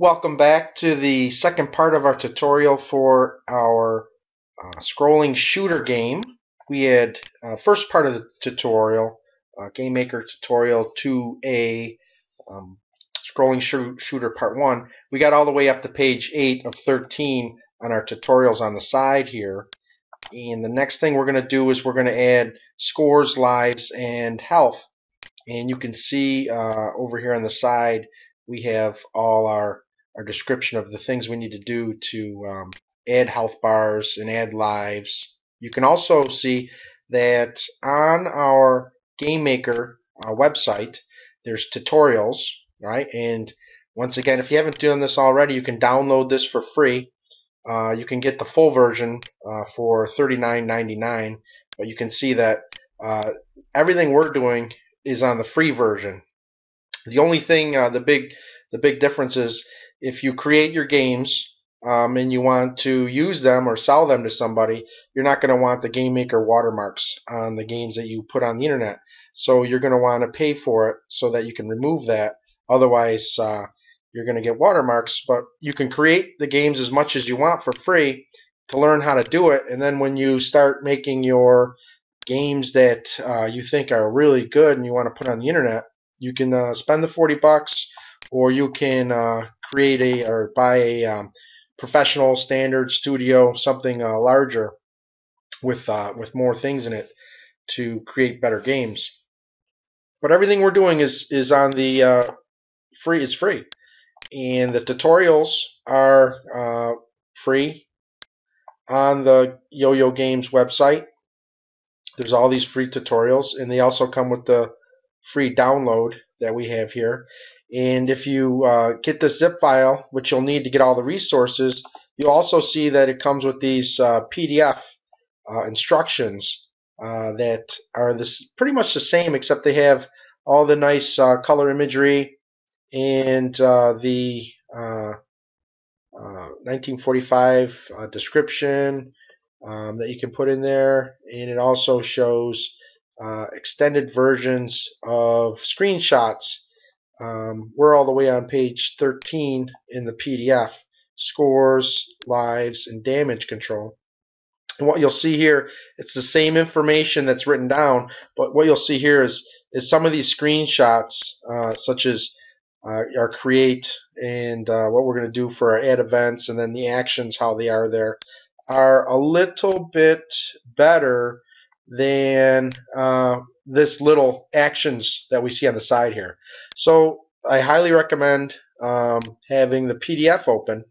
Welcome back to the second part of our tutorial for our uh, scrolling shooter game. We had uh, first part of the tutorial, uh, Game Maker tutorial 2A, um, scrolling sh shooter part 1. We got all the way up to page 8 of 13 on our tutorials on the side here. And the next thing we're going to do is we're going to add scores, lives, and health. And you can see uh, over here on the side we have all our our description of the things we need to do to um, add health bars and add lives. You can also see that on our Game Maker uh, website, there's tutorials, right? And once again, if you haven't done this already, you can download this for free. Uh, you can get the full version uh, for $39.99, but you can see that uh, everything we're doing is on the free version. The only thing, uh, the big, the big difference is if you create your games um, and you want to use them or sell them to somebody, you're not going to want the game maker watermarks on the games that you put on the internet. So you're going to want to pay for it so that you can remove that. Otherwise, uh, you're going to get watermarks. But you can create the games as much as you want for free to learn how to do it. And then when you start making your games that uh, you think are really good and you want to put on the internet, you can uh, spend the 40 bucks or you can uh, create a or buy a um, professional standard studio, something uh, larger with uh, with more things in it to create better games. But everything we're doing is is on the uh, free is free, and the tutorials are uh, free on the YoYo Games website. There's all these free tutorials, and they also come with the free download that we have here. And if you uh, get the zip file, which you'll need to get all the resources, you'll also see that it comes with these uh, PDF uh, instructions uh, that are this pretty much the same, except they have all the nice uh, color imagery and uh, the 1945 description um, that you can put in there, and it also shows extended versions of screenshots um, we're all the way on page 13 in the PDF. Scores, lives, and damage control. And what you'll see here, it's the same information that's written down, but what you'll see here is, is some of these screenshots, uh, such as uh, our create and uh, what we're going to do for our add events and then the actions, how they are there, are a little bit better than uh, this little actions that we see on the side here. So I highly recommend um, having the PDF open,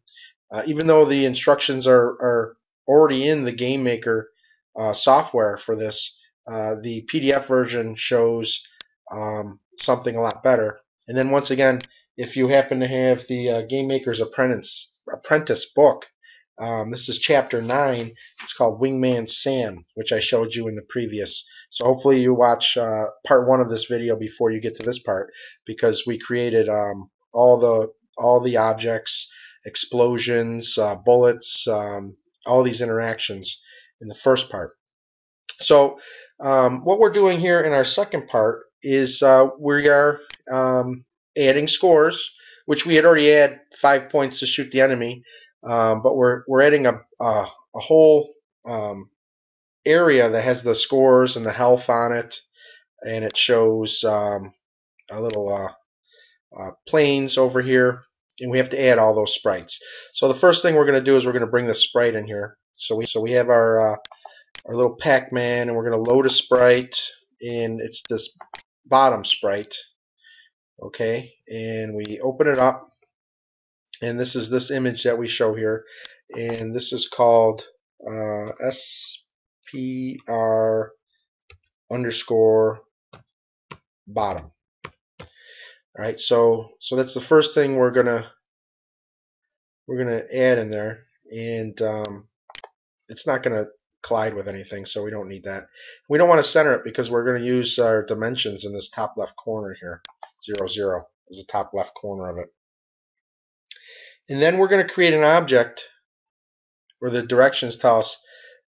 uh, even though the instructions are, are already in the Game Maker uh, software for this. Uh, the PDF version shows um, something a lot better. And then once again, if you happen to have the uh, Game Maker's Apprentice Apprentice book, um, this is chapter 9. It's called Wingman Sam, which I showed you in the previous. So hopefully you watch uh, part 1 of this video before you get to this part because we created um, all the all the objects, explosions, uh, bullets, um, all these interactions in the first part. So um, what we're doing here in our second part is uh, we are um, adding scores, which we had already had five points to shoot the enemy. Um, but we're we're adding a a, a whole um, area that has the scores and the health on it, and it shows um, a little uh, uh, planes over here, and we have to add all those sprites. So the first thing we're going to do is we're going to bring the sprite in here. So we so we have our uh, our little Pac-Man, and we're going to load a sprite, and it's this bottom sprite. Okay, and we open it up and this is this image that we show here. And this is called uh, SPR underscore bottom. All right so so that's the first thing we're gonna we're gonna add in there. And um, it's not gonna collide with anything so we don't need that. We don't want to center it because we're going to use our dimensions in this top left corner here. Zero zero is the top left corner of it and then we're going to create an object where the directions tell us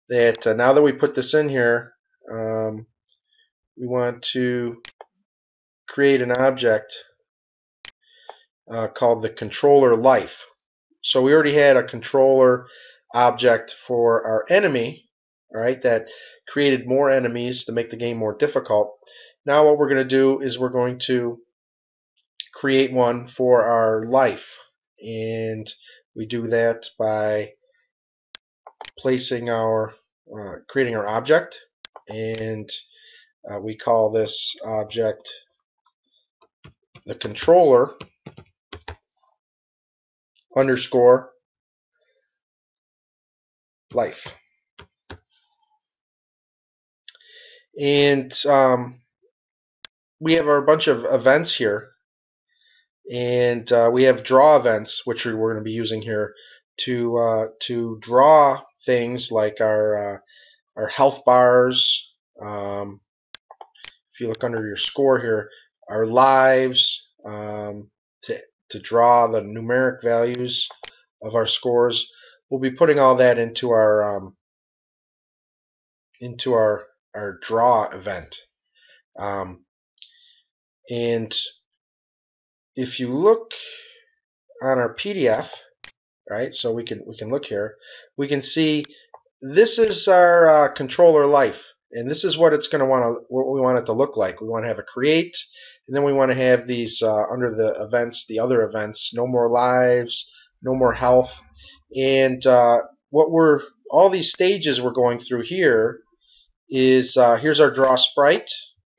that uh, now that we put this in here, um, we want to create an object uh, called the controller life. So we already had a controller object for our enemy, all right, that created more enemies to make the game more difficult. Now what we're going to do is we're going to create one for our life. And we do that by placing our, uh, creating our object. And uh, we call this object the controller underscore life. And um, we have our bunch of events here. And uh, we have draw events, which we're going to be using here to uh, to draw things like our uh, our health bars. Um, if you look under your score here, our lives um, to to draw the numeric values of our scores. We'll be putting all that into our um, into our our draw event. Um, and if you look on our PDF, right? So we can we can look here. We can see this is our uh, controller life, and this is what it's going to want to what we want it to look like. We want to have a create, and then we want to have these uh, under the events, the other events, no more lives, no more health, and uh, what we're all these stages we're going through here is uh, here's our draw sprite,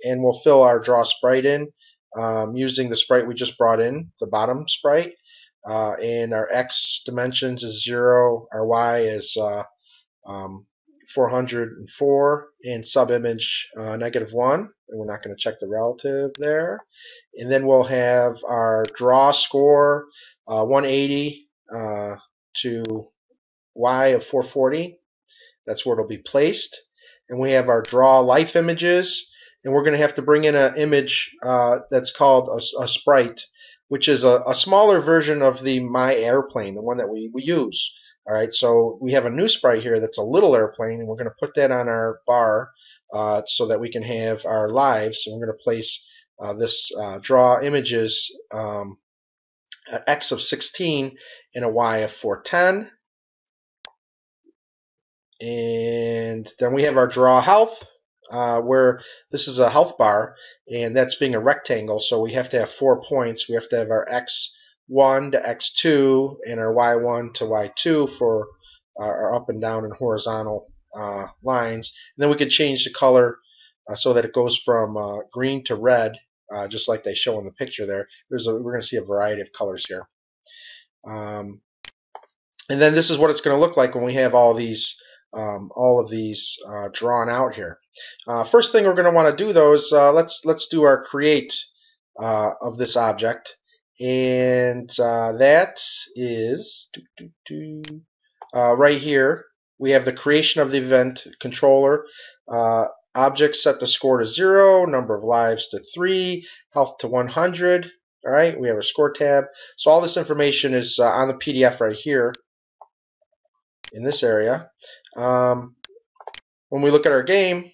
and we'll fill our draw sprite in um, using the sprite we just brought in, the bottom sprite. Uh, and our x dimensions is 0, our y is uh, um, 404, and subimage uh, negative 1. And we're not going to check the relative there. And then we'll have our draw score uh, 180 uh, to y of 440. That's where it'll be placed. And we have our draw life images and we're going to have to bring in an image uh, that's called a, a sprite, which is a, a, smaller version of the My Airplane, the one that we, we use. All right, so we have a new sprite here that's a little airplane, and we're going to put that on our bar uh, so that we can have our lives. And we're going to place uh, this uh, draw images um, x of 16 and a y of 410. And then we have our draw health, uh, where this is a health bar, and that's being a rectangle, so we have to have four points. We have to have our x1 to x2 and our y1 to y2 for our up and down and horizontal uh, lines. And then we could change the color uh, so that it goes from uh, green to red, uh, just like they show in the picture there. There's a, we're going to see a variety of colors here. Um, and then this is what it's going to look like when we have all these um, all of these uh, drawn out here. Uh, first thing we're going to want to do though is uh, let's let's do our create uh, of this object, and uh, that is doo, doo, doo, uh, right here. We have the creation of the event controller. object set the score to zero, number of lives to three, health to 100. All right, we have a score tab. So all this information is on the PDF right here in this area. Um, when we look at our game,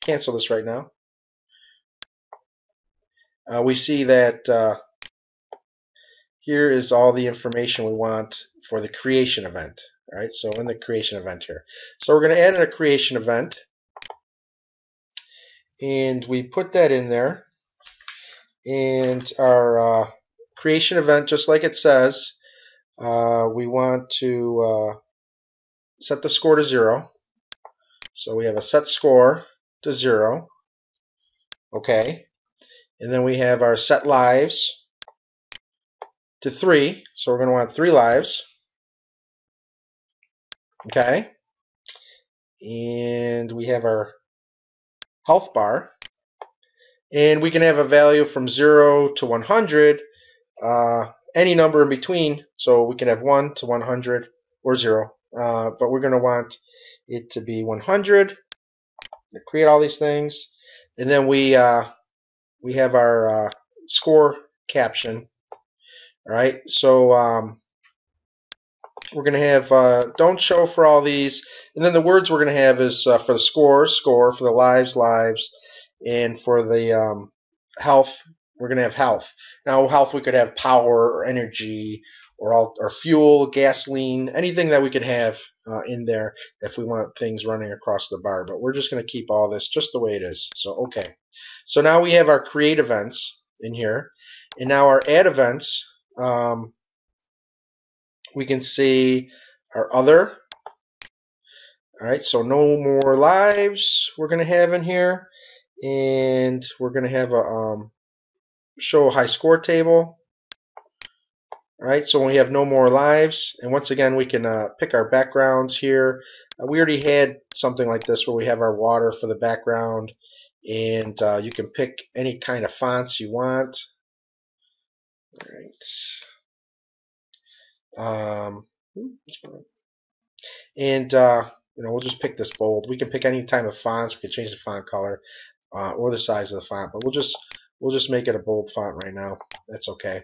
cancel this right now. Uh, we see that uh, here is all the information we want for the creation event. All right, so in the creation event here. So we're going to add in a creation event, and we put that in there. And our uh, creation event, just like it says, uh, we want to uh, set the score to zero. So we have a set score to zero. Okay. And then we have our set lives to three. So we're going to want three lives. Okay. And we have our health bar. And we can have a value from 0 to 100, uh, any number in between. So we can have 1 to 100 or 0. Uh, but we're going to want it to be 100. create all these things, and then we uh, we have our uh, score caption. All right, so um, we're going to have uh, don't show for all these, and then the words we're going to have is uh, for the score, score, for the lives, lives, and for the um, health, we're going to have health. Now, health we could have power or energy or all, or fuel, gasoline, anything that we could have uh, in there if we want things running across the bar. But we're just going to keep all this just the way it is. So okay. So now we have our create events in here, and now our add events. Um, we can see our other. All right, so no more lives we're going to have in here, and we're going to have a um, show high score table. All right, so we have no more lives, and once again we can uh, pick our backgrounds here. Uh, we already had something like this where we have our water for the background, and uh, you can pick any kind of fonts you want. All right. Um, and uh, you know we'll just pick this bold. We can pick any type of fonts. We can change the font color uh, or the size of the font, but we'll just we'll just make it a bold font right now. That's okay.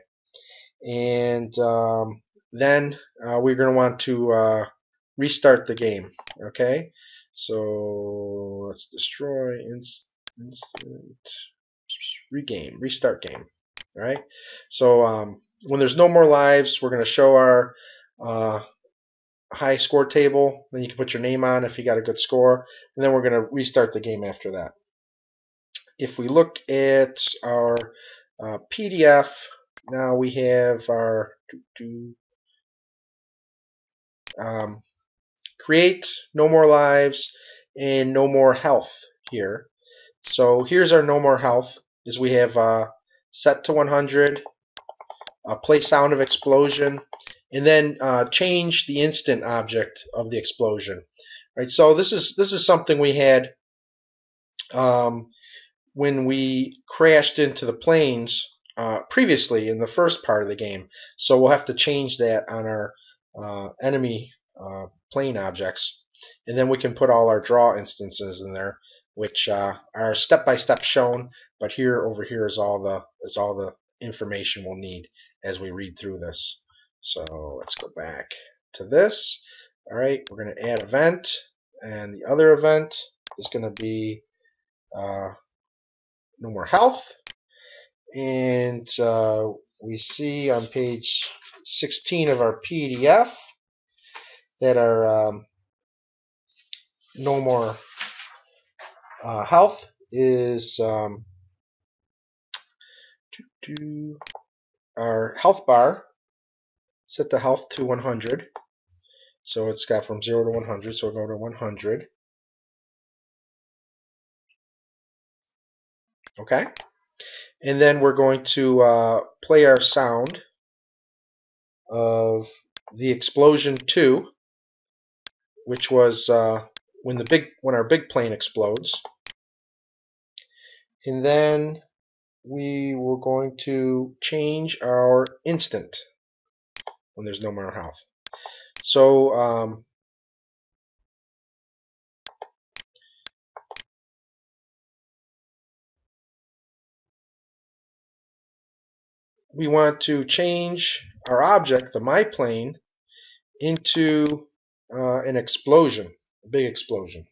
And um, then uh, we're going to want to uh, restart the game. Okay, so let's destroy inst instant regame restart game. All right. So um, when there's no more lives, we're going to show our uh, high score table. Then you can put your name on if you got a good score. And then we're going to restart the game after that. If we look at our uh, PDF, now we have our um, create, no more lives, and no more health here. So here's our no more health, is we have uh, set to 100, uh, play sound of explosion, and then uh, change the instant object of the explosion. Right. So this is this is something we had um, when we crashed into the planes uh, previously in the first part of the game. So we'll have to change that on our uh, enemy uh, plane objects, and then we can put all our draw instances in there, which uh, are step by step shown. But here over here is all the is all the information we'll need as we read through this. So let's go back to this. All right, we're going to add event, and the other event is going to be uh, no more health. And uh, we see on page 16 of our PDF that our um, no more uh, health is um, our health bar, set the health to 100. So it's got from 0 to 100, so we'll go to 100. Okay? And then we're going to uh, play our sound of the explosion 2, which was uh, when the big when our big plane explodes. And then we were going to change our instant when there's no more health. So um, we want to change our object, the my plane, into uh, an explosion, a big explosion.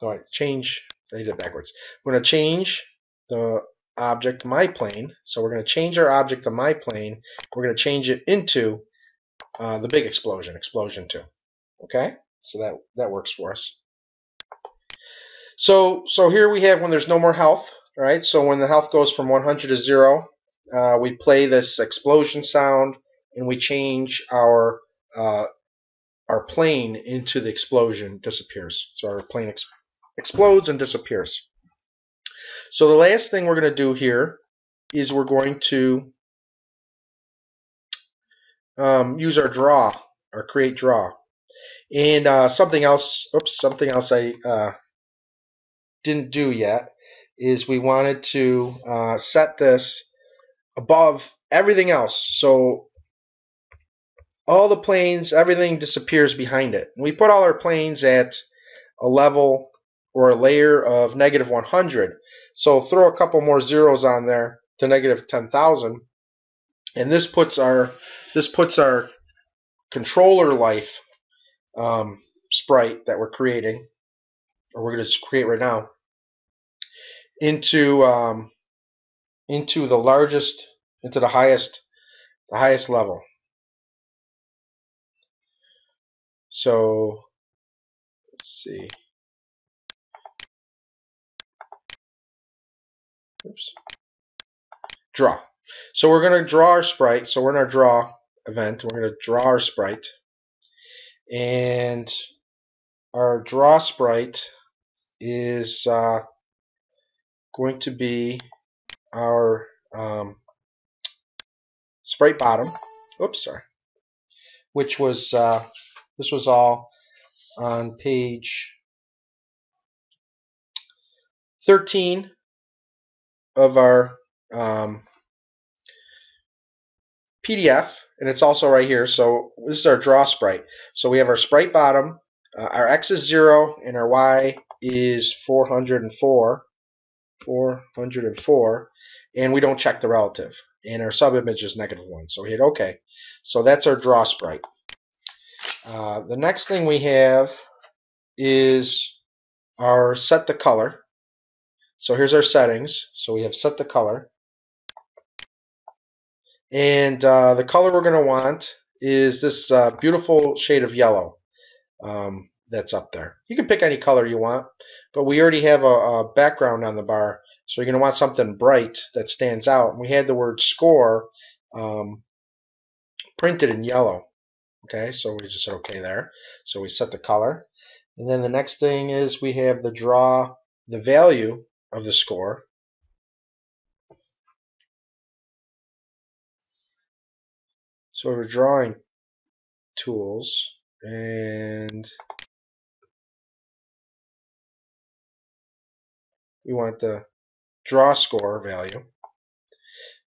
All right, change I did it backwards. We're going to change the object my plane. So we're going to change our object to my plane. We're going to change it into uh, the big explosion, explosion 2. Okay? So that, that works for us. So, so here we have when there's no more health. Right, so when the health goes from 100 to 0, uh, we play this explosion sound and we change our uh, our plane into the explosion disappears. So our plane ex explodes and disappears. So the last thing we're going to do here is we're going to um, use our draw, our create draw. And uh, something else, oops, something else I uh, didn't do yet is we wanted to uh, set this above everything else. So all the planes, everything disappears behind it. We put all our planes at a level or a layer of negative 100. So throw a couple more zeros on there to negative 10,000. And this puts our this puts our controller life um, sprite that we're creating, or we're going to create right now, into um, into the largest, into the highest, the highest level. So let's see. Oops. Draw. So we're going to draw our sprite. So we're in our draw event. We're going to draw our sprite. And our draw sprite is uh, going to be our um, sprite bottom. Oops, sorry. Which was, uh, this was all on page 13 of our um, PDF, and it's also right here. So this is our draw sprite. So we have our sprite bottom, uh, our x is 0, and our y is 404. 404, and we don't check the relative. And our subimage is negative 1. So we hit OK. So that's our draw sprite. Uh, the next thing we have is our set the color. So here's our settings. So we have set the color. And uh, the color we're going to want is this uh, beautiful shade of yellow um, that's up there. You can pick any color you want, but we already have a, a background on the bar, so you're going to want something bright that stands out. And we had the word score um, printed in yellow. Okay, so we just said okay there. So we set the color. And then the next thing is we have the draw the value of the score. So we're drawing tools and we want the draw score value.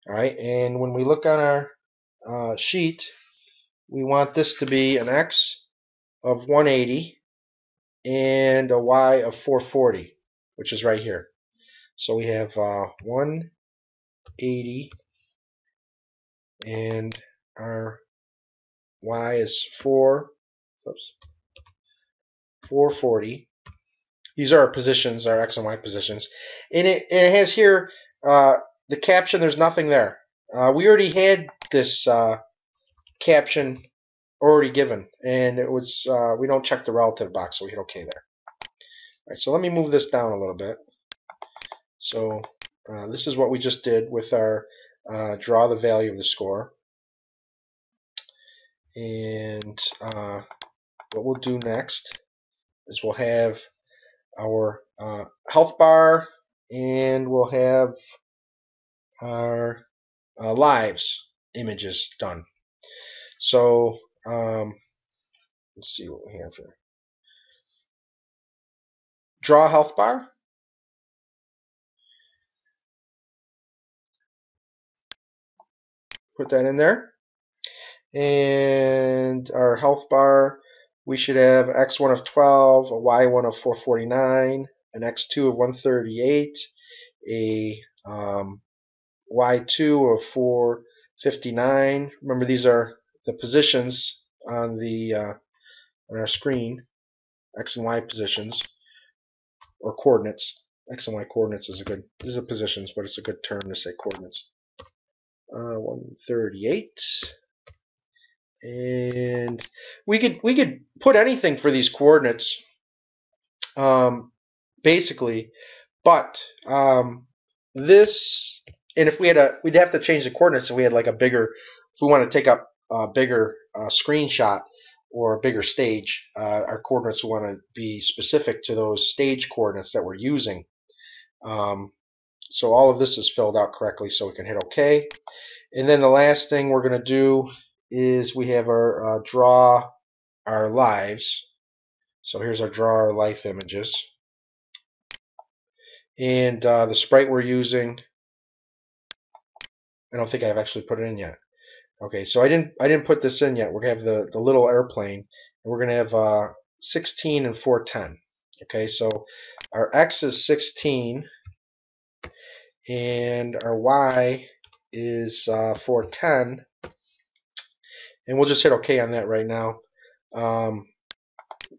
All right, and when we look on our uh, sheet, we want this to be an X of 180 and a Y of 440, which is right here. So we have uh, 180 and our Y is 4, oops, 440. These are our positions, our X and Y positions. And it, and it has here uh, the caption, there's nothing there. Uh, we already had this uh, caption already given, and it was uh, we don't check the relative box, so we hit OK there. All right, so let me move this down a little bit. So uh, this is what we just did with our uh, draw the value of the score. And what we'll do next is we'll have our uh, health bar and we'll have our uh, lives images done. So um, let's see what we have here. Draw health bar. Put that in there. And our health bar, we should have x1 of 12, a y1 of 449, an x2 of 138, a um, y2 of 459. Remember, these are the positions on the uh, on our screen, x and y positions or coordinates. X and y coordinates is a good. These are positions, but it's a good term to say coordinates. Uh, 138, and we could we could put anything for these coordinates, um, basically, but um, this and if we had a we'd have to change the coordinates if we had like a bigger if we want to take up a bigger uh, screenshot or a bigger stage, uh, our coordinates want to be specific to those stage coordinates that we're using. Um, so all of this is filled out correctly so we can hit OK. And then the last thing we're going to do is we have our uh, draw our lives. So here's our draw our life images. And uh, the sprite we're using, I don't think I've actually put it in yet. Okay, so I didn't I didn't put this in yet. We're gonna have the the little airplane, and we're gonna have uh, 16 and 410. Okay, so our x is 16, and our y is uh, 410, and we'll just hit OK on that right now. Um,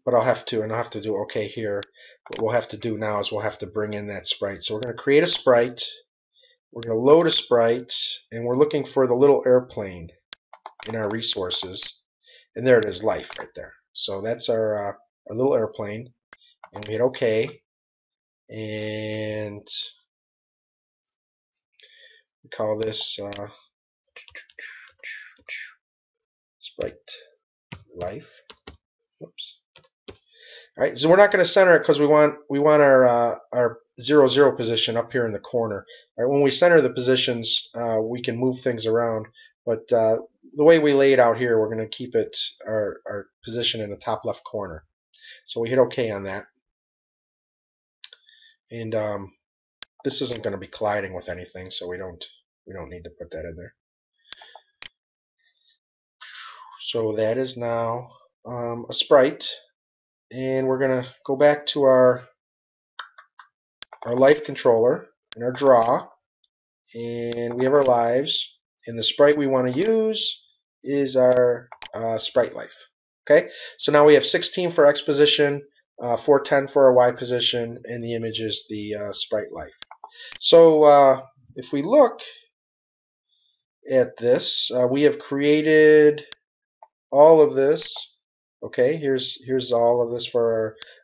but I'll have to, and I'll have to do OK here. What we'll have to do now is we'll have to bring in that sprite. So we're going to create a sprite. We're going to load a sprite, and we're looking for the little airplane in our resources. And there it is, life right there. So that's our, uh, our little airplane. And we hit OK. And we call this uh, sprite life. Whoops. All right, so we're not going to center it because we want we want our uh, our zero zero position up here in the corner. All right, when we center the positions, uh, we can move things around, but uh, the way we lay it out here, we're going to keep it our our position in the top left corner. So we hit OK on that, and um, this isn't going to be colliding with anything, so we don't we don't need to put that in there. So that is now um, a sprite. And we're going to go back to our our life controller and our draw. And we have our lives. And the sprite we want to use is our uh, sprite life. Okay? So now we have 16 for x position uh, 410 for our y position and the image is the uh, sprite life. So uh, if we look at this uh, we have created all of this Okay, here's here's all of this for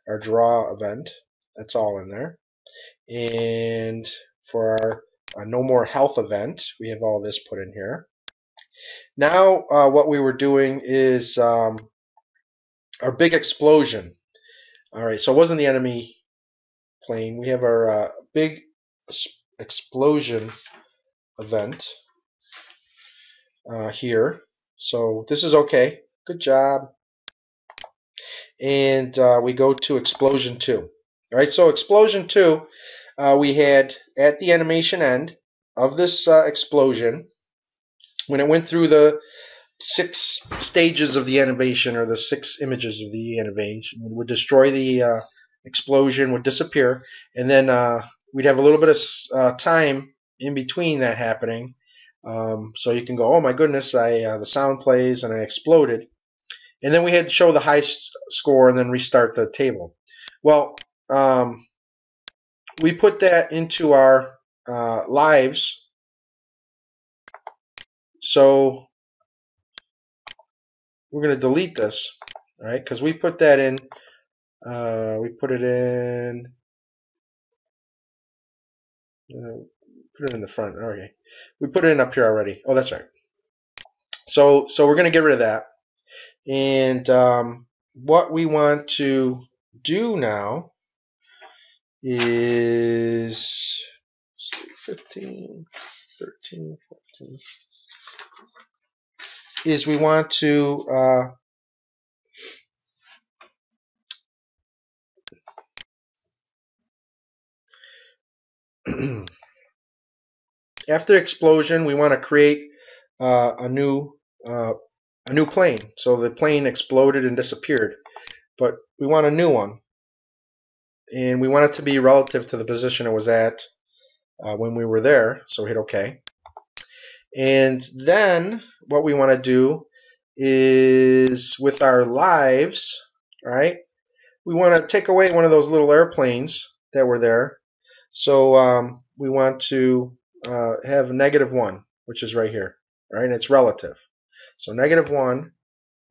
our, our draw event. That's all in there. And for our uh, no more health event, we have all this put in here. Now uh, what we were doing is um, our big explosion. All right, so it wasn't the enemy plane. We have our uh, big explosion event uh, here. So this is okay. Good job and uh, we go to explosion 2. All right, so explosion 2, uh, we had at the animation end of this uh, explosion, when it went through the six stages of the animation or the six images of the animation, would destroy the uh, explosion, would disappear, and then uh, we'd have a little bit of uh, time in between that happening. Um, so you can go, oh my goodness, I the sound plays and I exploded and then we had to show the high score and then restart the table. Well, um, we put that into our uh, lives. So we're going to delete this, right? Because we put that in. Uh, we put it in. Put it in the front. Okay, we put it in up here already. Oh, that's right. So so we're going to get rid of that. And um, what we want to do now is 15, 13, 14, is we want to uh, after explosion, we want to create uh, a new uh, a new plane. So the plane exploded and disappeared. But we want a new one. And we want it to be relative to the position it was at uh, when we were there. So hit OK. And then what we want to do is with our lives, right? We want to take away one of those little airplanes that were there. So um, we want to uh, have negative 1, which is right here. Right? And it's relative. So negative 1,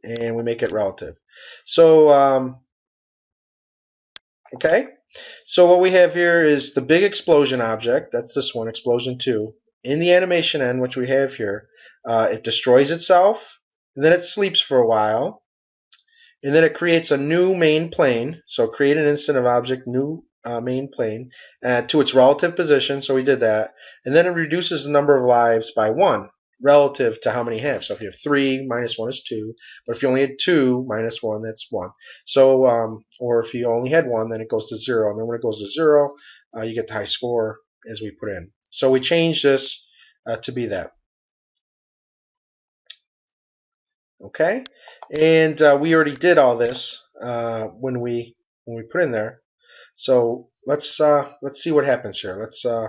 and we make it relative. So, um, okay. So what we have here is the big explosion object. That's this one, explosion 2. In the animation end, which we have here, uh, it destroys itself, and then it sleeps for a while, and then it creates a new main plane. So create an instant of object, new uh, main plane, uh, to its relative position. So we did that. And then it reduces the number of lives by 1 relative to how many have. So if you have 3, minus 1 is 2. But if you only had 2, minus 1, that's 1. So, um, or if you only had 1, then it goes to 0. And then when it goes to 0, uh, you get the high score as we put in. So we change this uh, to be that. Okay, and uh, we already did all this uh, when we when we put in there. So let's uh, let's see what happens here. Let's uh,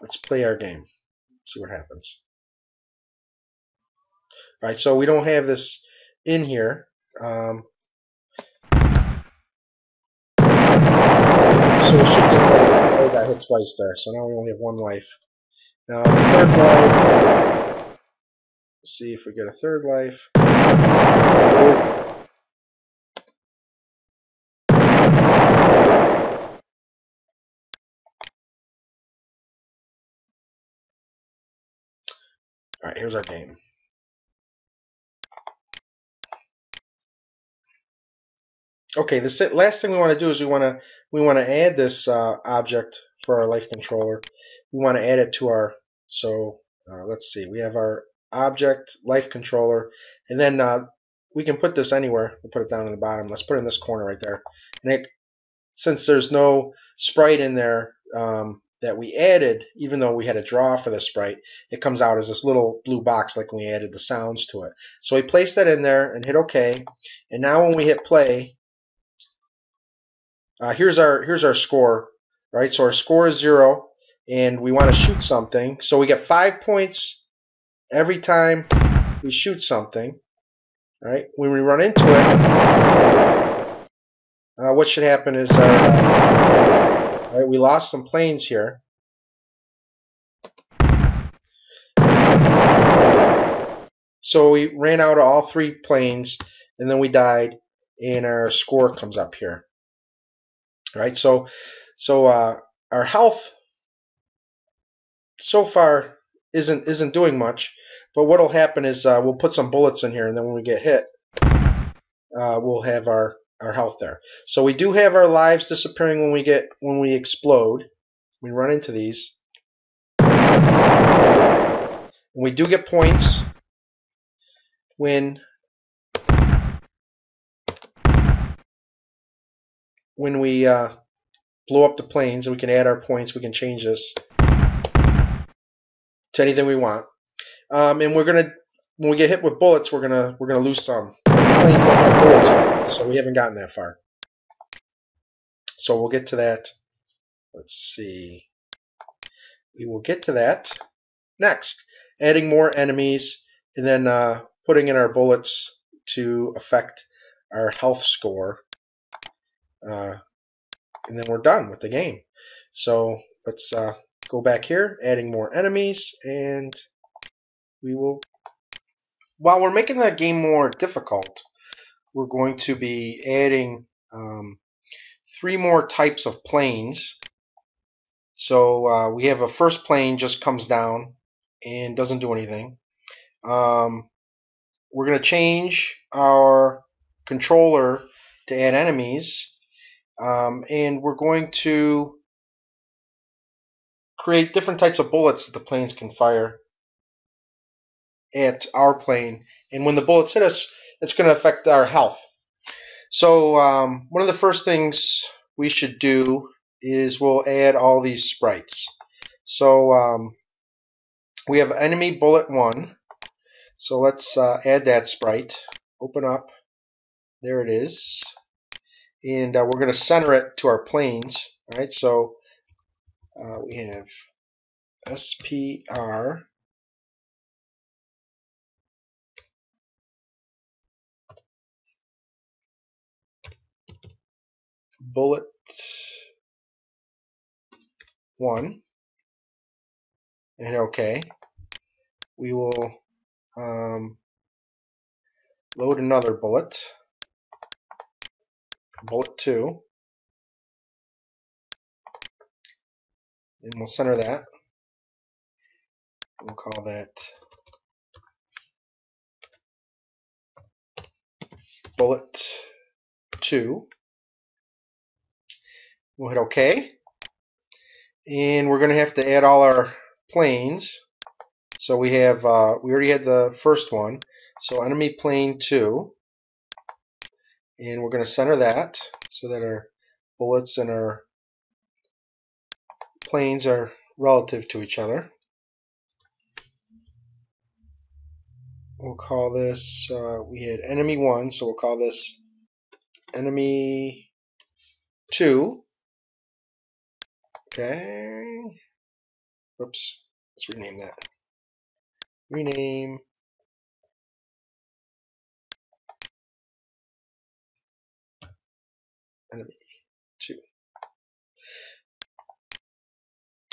let's play our game. See what happens. All right, so we don't have this in here. Um, so we should get that. Oh, I got hit twice there, so now we only have one life. Now, third life. see if we get a third life. All right, here's our game. Okay, the last thing we want to do is we want to we want to add this uh, object for our life controller. We want to add it to our so uh, let's see. We have our object life controller, and then uh, we can put this anywhere. We'll put it down in the bottom. Let's put it in this corner right there. And it, since there's no sprite in there um, that we added, even though we had a draw for the sprite, it comes out as this little blue box like we added the sounds to it. So we place that in there and hit OK. And now when we hit play, uh, here's our here's our score, right? So our score is zero, and we want to shoot something. So we get five points every time we shoot something, right? When we run into it, uh, what should happen is, uh, right, we lost some planes here. So we ran out of all three planes, and then we died, and our score comes up here right? So, so uh, our health so far isn't isn't doing much, but what'll happen is uh, we'll put some bullets in here, and then when we get hit, uh, we'll have our our health there. So we do have our lives disappearing when we get when we explode. We run into these. And we do get points when when we uh, blow up the planes, we can add our points. We can change this to anything we want. Um, and we're gonna when we get hit with bullets, we're gonna we're gonna lose some. The planes don't have bullets yet, so we haven't gotten that far. So we'll get to that. Let's see. We will get to that next. Adding more enemies and then uh, putting in our bullets to affect our health score uh, and then we're done with the game. So let's uh, go back here, adding more enemies, and we will. While we're making that game more difficult, we're going to be adding um, three more types of planes. So uh, we have a first plane just comes down and doesn't do anything. Um, we're going to change our controller to add enemies um, and we're going to create different types of bullets that the planes can fire at our plane. And when the bullets hit us, it's going to affect our health. So um, one of the first things we should do is we'll add all these sprites. So um, we have enemy bullet 1. So let's uh, add that sprite. Open up. There it is and uh, we're going to center it to our planes. All right, so uh, we have SPR bullet one and hit OK. We will um, load another bullet bullet 2. And we'll center that. We'll call that bullet 2. We'll hit OK. And we're going to have to add all our planes. So we have, uh, we already had the first one. So enemy plane 2 and we're going to center that so that our bullets and our planes are relative to each other. We'll call this, uh, we had enemy 1, so we'll call this enemy 2. Okay. Oops. Let's rename that. Rename enemy 2.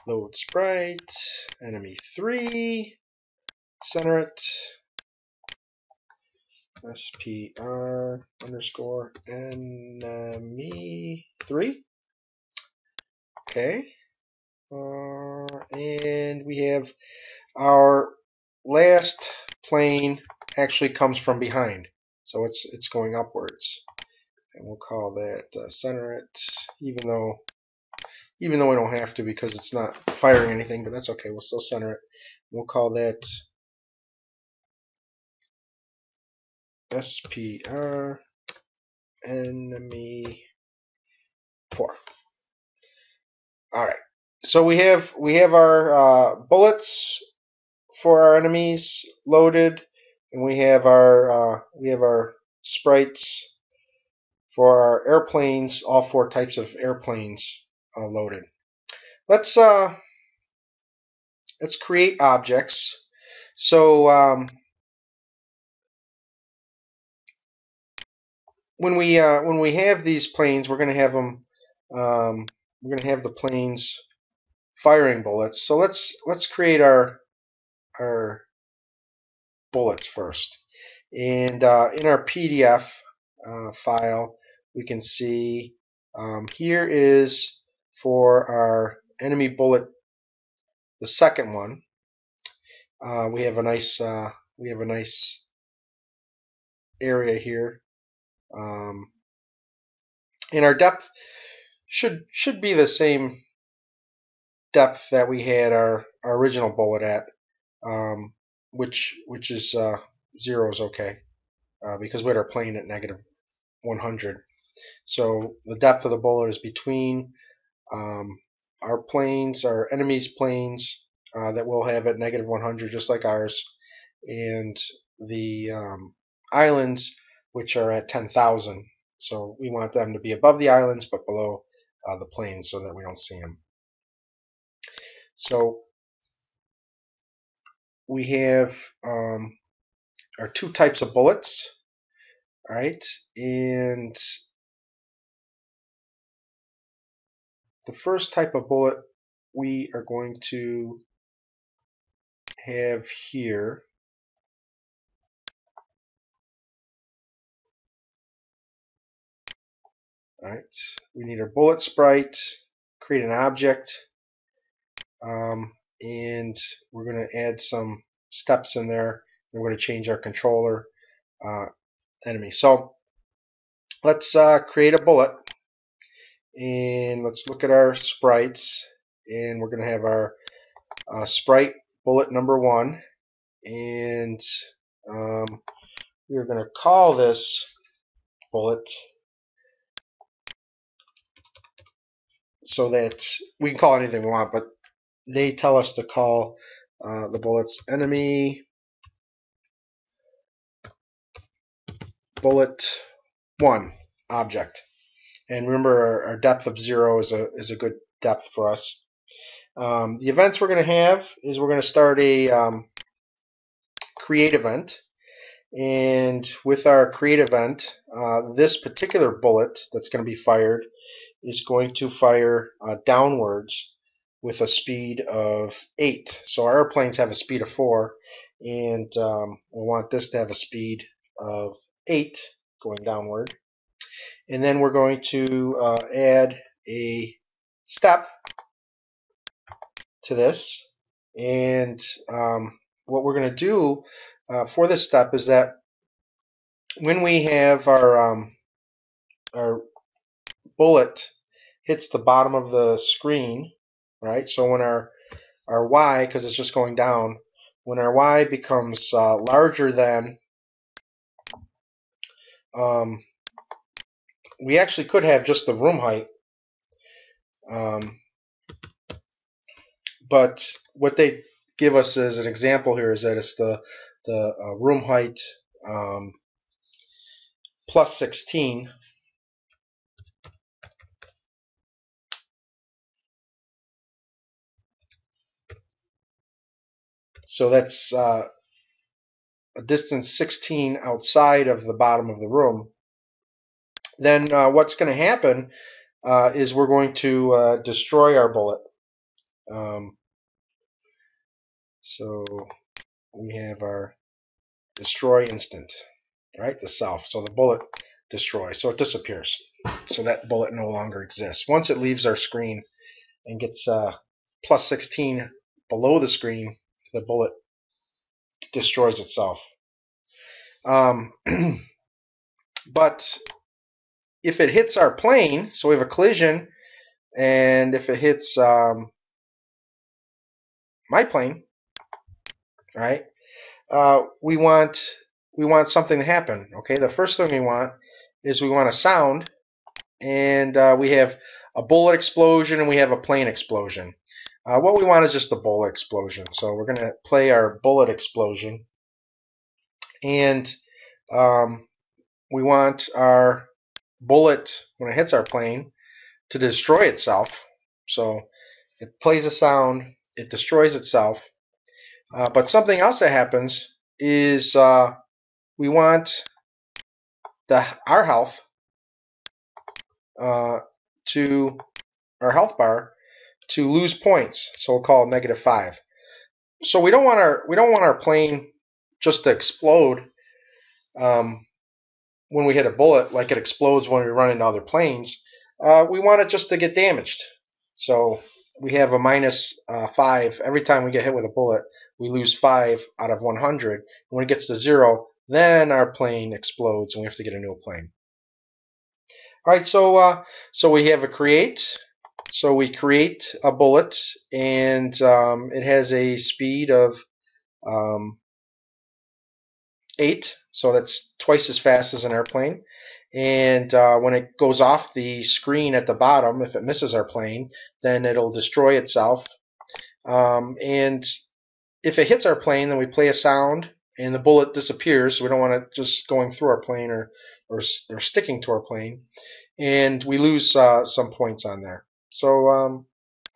load sprite, enemy 3, center it, spr underscore enemy 3. Okay. Uh, and we have our last plane actually comes from behind. So it's it's going upwards. And we'll call that uh, center it, even though even though we don't have to because it's not firing anything, but that's okay. We'll still center it. We'll call that SPR enemy 4. All right. So we have we have our uh, bullets for our enemies loaded, and we have our uh, we have our sprites for our airplanes, all four types of airplanes uh, loaded. Let's uh, let's create objects. So um, when we uh, when we have these planes, we're going to have them. Um, we're going to have the planes firing bullets. So let's let's create our our bullets first. And uh, in our PDF uh, file, we can see um, here is for our enemy bullet, the second one. Uh, we have a nice uh, we have a nice area here. Um, our depth should should be the same depth that we had our, our original bullet at, um, which which is uh, zero is okay uh, because we had our plane at negative 100. So the depth of the bullet is between um, our planes, our enemy's planes uh, that we'll have at negative 100, just like ours, and the um, islands, which are at 10,000. So we want them to be above the islands but below uh, the planes so that we don't see them. So we have um, our two types of bullets, all right, and the first type of bullet we are going to have here Alright, we need our bullet sprite, create an object, um, and we're going to add some steps in there. And we're going to change our controller uh, enemy. So let's uh, create a bullet, and let's look at our sprites, and we're going to have our uh, sprite bullet number one, and um, we're going to call this bullet so that we can call anything we want, but they tell us to call uh, the bullets enemy bullet one object. And remember, our, our, depth of zero is a is a good depth for us. Um, the events we're going to have is we're going to start a um, create event. And with our create event, uh, this particular bullet that's going to be fired is going to fire uh, downwards with a speed of 8. So our airplanes have a speed of 4, and um, we want this to have a speed of 8 going downward. And then we're going to uh, add a step to this. And um, what we're going to do uh, for this step is that when we have our um, our bullet hits the bottom of the screen, right? So when our our y, because it's just going down, when our y becomes uh, larger than, um, we actually could have just the room height. Um, but what they give us as an example here is that it's the the uh, room height um, plus 16 So that's uh, a distance 16 outside of the bottom of the room. Then uh, what's going to happen uh, is we're going to uh, destroy our bullet. Um, so we have our destroy instance, right? The self. So the bullet destroys, so it disappears. So that bullet no longer exists. Once it leaves our screen and gets uh, plus 16 below the screen, the bullet destroys itself. Um, but if it hits our plane, so we have a collision, and if it hits um, my plane, right, uh, we want we want something to happen. Okay, the first thing we want is we want a sound, and uh, we have a bullet explosion and we have a plane explosion. Uh, what we want is just a bullet explosion. So we're going to play our bullet explosion, and um, we want our bullet when it hits our plane to destroy itself. So it plays a sound, it destroys itself. Uh, but something else that happens is uh, we want the our health uh, to our health bar to lose points. So we'll call it negative five. So we don't want our we don't want our plane just to explode um, when we hit a bullet, like it explodes when we run into other planes. Uh, we want it just to get damaged. So we have a minus, uh, five every time we get hit with a bullet. We lose five out of 100. When it gets to zero, then our plane explodes and we have to get a new plane. All right, so uh, so we have a create. So we create a bullet, and um, it has a speed of um, eight, so that's twice as fast as an airplane. And uh, when it goes off the screen at the bottom, if it misses our plane, then it'll destroy itself. Um, and if it hits our plane, then we play a sound, and the bullet disappears. So we don't want it just going through our plane or or, or sticking to our plane, and we lose uh, some points on there. So um,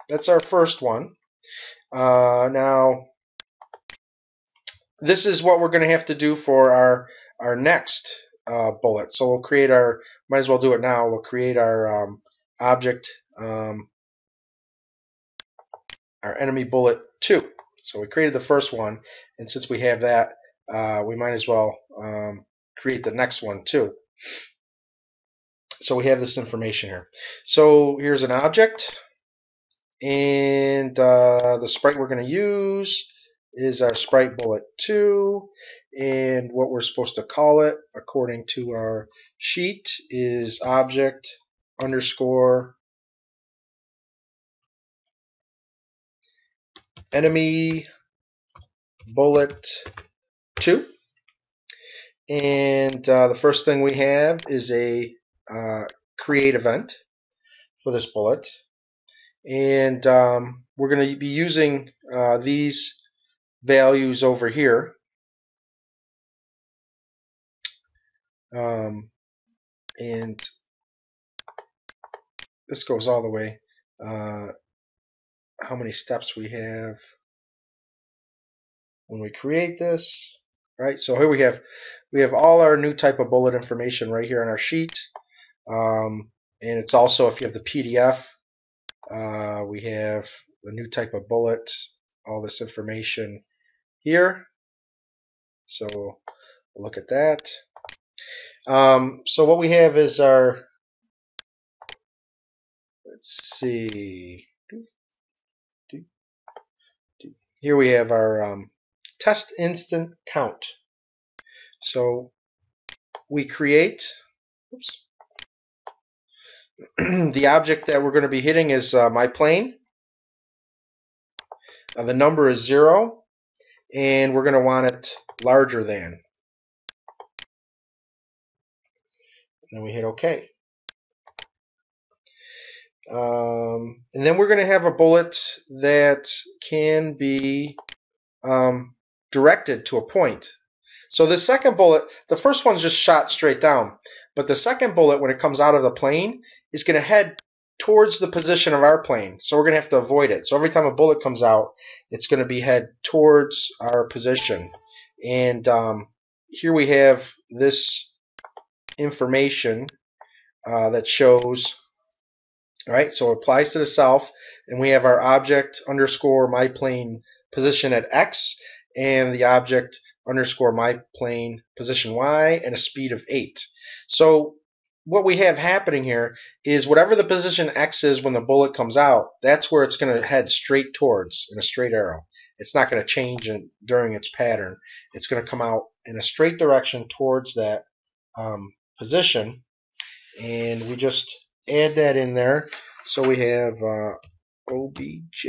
that's our first one. Uh, now, this is what we're going to have to do for our our next uh, bullet. So we'll create our, might as well do it now. We'll create our um, object, um, our enemy bullet 2. So we created the first one, and since we have that, uh, we might as well um, create the next one too. So we have this information here. So here's an object, and uh, the sprite we're going to use is our sprite bullet 2, and what we're supposed to call it according to our sheet is object underscore enemy bullet 2 and uh, the first thing we have is a uh, create event for this bullet. And um, we're going to be using uh, these values over here. Um, and this goes all the way. Uh, how many steps we have when we create this, right? So here we have we have all our new type of bullet information right here on our sheet. Um, and it's also, if you have the PDF, uh, we have the new type of bullet, all this information here. So look at that. Um, so what we have is our, let's see, here we have our um, test instance count. So we create, oops, the object that we're going to be hitting is uh, my plane. Uh, the number is 0, and we're going to want it larger than. And then we hit OK. Um, and then we're going to have a bullet that can be um, directed to a point. So the second bullet, the first one's just shot straight down. But the second bullet, when it comes out of the plane, is going to head towards the position of our plane. So we're going to have to avoid it. So every time a bullet comes out, it's going to be head towards our position. And um, here we have this information uh, that shows, right? So it applies to the self. and we have our object underscore my plane position at x and the object underscore my plane position y and a speed of 8. So what we have happening here is whatever the position x is when the bullet comes out, that's where it's going to head straight towards in a straight arrow. It's not going to change in, during its pattern. It's going to come out in a straight direction towards that um, position. And we just add that in there. So we have uh, OBJ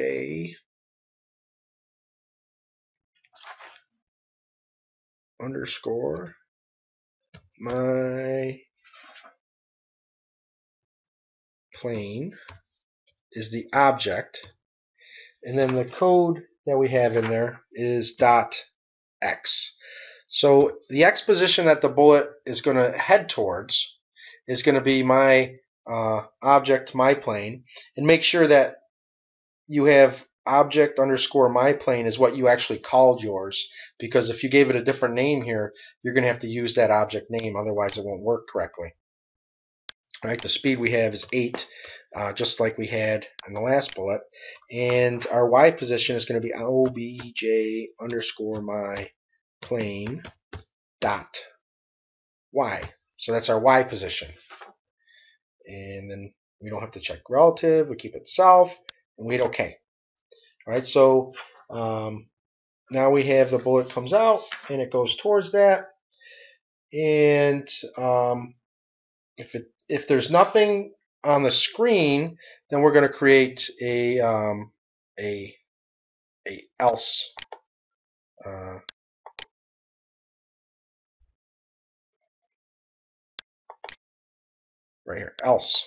underscore my plane is the object and then the code that we have in there is dot x. So the x position that the bullet is going to head towards is going to be my uh, object my plane and make sure that you have object underscore my plane is what you actually called yours because if you gave it a different name here you're going to have to use that object name otherwise it won't work correctly right? The speed we have is 8 uh, just like we had in the last bullet. And our y position is going to be obj underscore my plane dot y. So that's our y position. And then we don't have to check relative we keep it self and we hit OK all right, so um, now we have the bullet comes out and it goes towards that. And um, if it if there's nothing on the screen, then we're going to create a um, a a else. Uh, right here, else.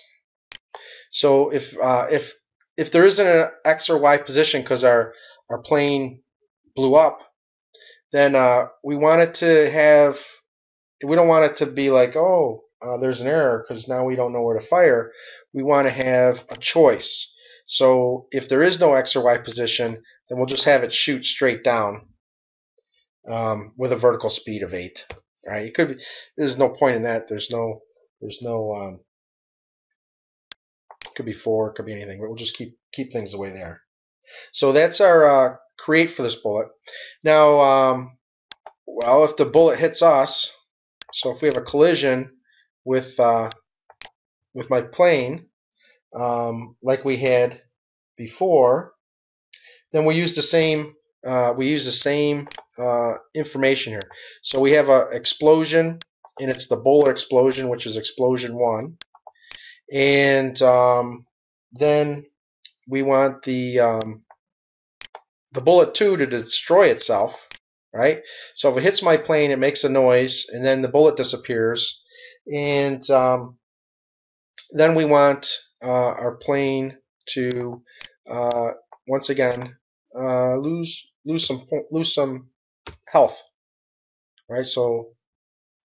So if uh, if if there isn't an X or Y position because our, our plane blew up, then uh, we want it to have, we don't want it to be like, oh, uh, there's an error because now we don't know where to fire. We want to have a choice. So if there is no X or Y position, then we'll just have it shoot straight down um, with a vertical speed of 8. Right? It could be, there's no point in that. There's no, there's no um, could be four, could be anything, but we'll just keep keep things the way they are. So that's our uh, create for this bullet. Now, um, well, if the bullet hits us, so if we have a collision with uh, with my plane, um, like we had before, then we use the same uh, we use the same uh, information here. So we have a explosion, and it's the bullet explosion, which is explosion one. And um, then we want the um, the bullet 2 to destroy itself right? So if it hits my plane it makes a noise and then the bullet disappears and um, then we want uh, our plane to uh, once again uh, lose lose some lose some health right so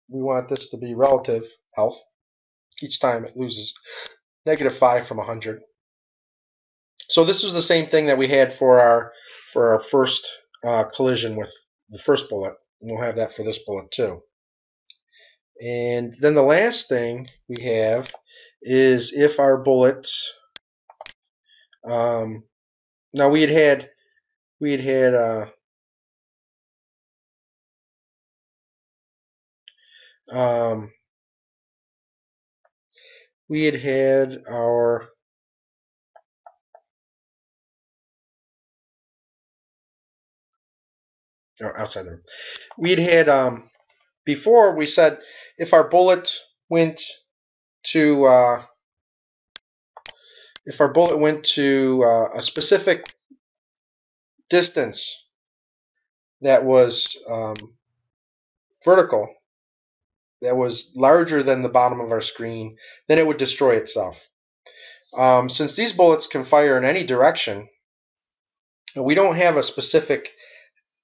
we want this to be relative health each time it loses negative 5 from a 100. So this is the same thing that we had for our for our first uh, collision with the first bullet. And we'll have that for this bullet too. And then the last thing we have is if our bullets. Um, now we had had we had had uh, um, we had had our outside the room. We had had um, before we said if our bullet went to uh, if our bullet went to uh, a specific distance that was um, vertical, that was larger than the bottom of our screen, then it would destroy itself. Um, since these bullets can fire in any direction, we don't have a specific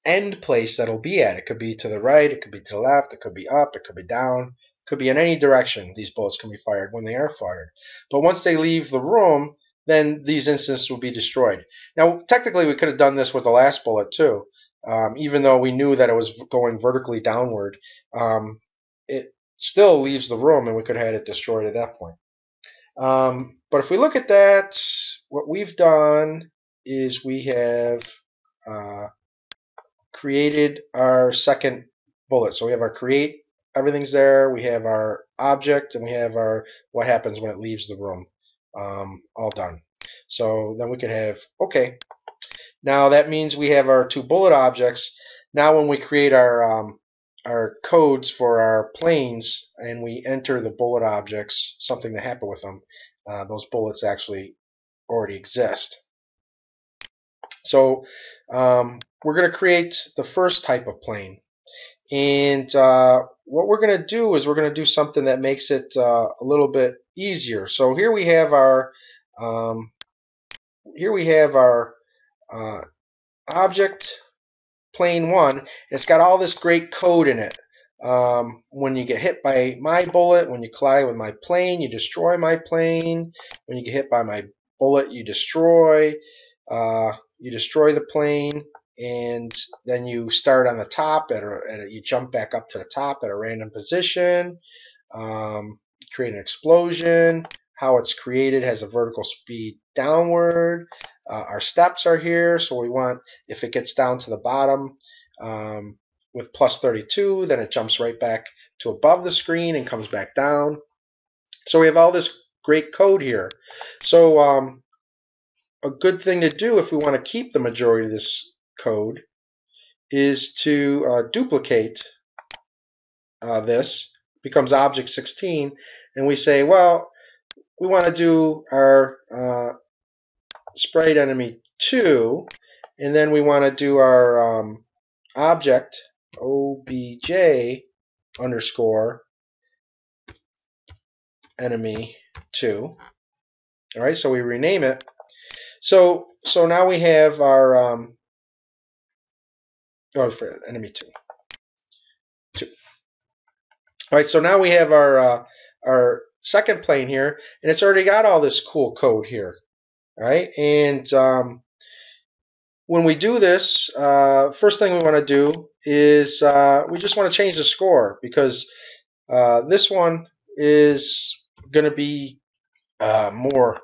end place that'll be at. It could be to the right, it could be to the left, it could be up, it could be down, it could be in any direction these bullets can be fired when they are fired. But once they leave the room, then these instances will be destroyed. Now, technically, we could have done this with the last bullet too. Um, even though we knew that it was going vertically downward, um, it still leaves the room and we could have had it destroyed at that point. Um, but if we look at that, what we've done is we have uh, created our second bullet. So we have our create, everything's there. We have our object, and we have our what happens when it leaves the room. Um, all done. So then we can have okay. Now that means we have our two bullet objects. Now when we create our um, our codes for our planes and we enter the bullet objects, something to happen with them, uh, those bullets actually already exist. So um, we're going to create the first type of plane. And uh, what we're going to do is we're going to do something that makes it uh, a little bit easier. So here we have our um, here we have our uh, object plane one. It's got all this great code in it. Um, when you get hit by my bullet, when you collide with my plane, you destroy my plane. When you get hit by my bullet, you destroy. Uh, you destroy the plane, and then you start on the top. At, a, at a, you jump back up to the top at a random position. Um, create an explosion. How it's created has a vertical speed downward. Uh, our steps are here, so we want, if it gets down to the bottom um, with plus 32, then it jumps right back to above the screen and comes back down. So we have all this great code here. So um, a good thing to do if we want to keep the majority of this code is to uh, duplicate uh, this, becomes object 16, and we say, well, we want to do our uh, sprite enemy 2, and then we want to do our um, object obj underscore enemy 2. All right, so we rename it. So so now we have our um, oh for enemy 2. 2. All right, so now we have our uh, our second plane here, and it's already got all this cool code here. All right, and um, when we do this, uh, first thing we want to do is uh, we just want to change the score because uh, this one is going to be uh, more